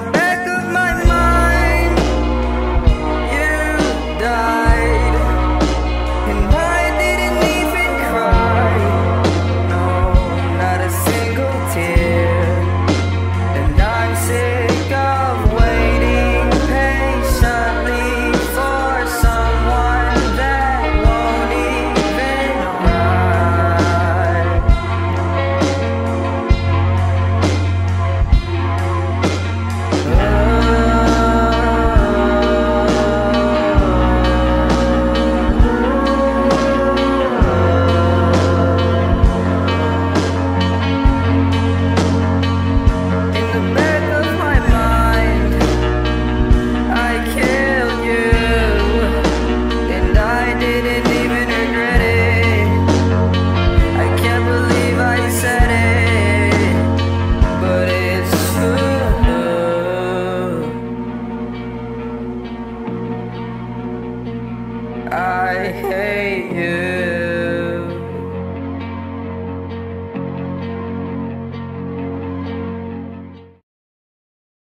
back I hate you.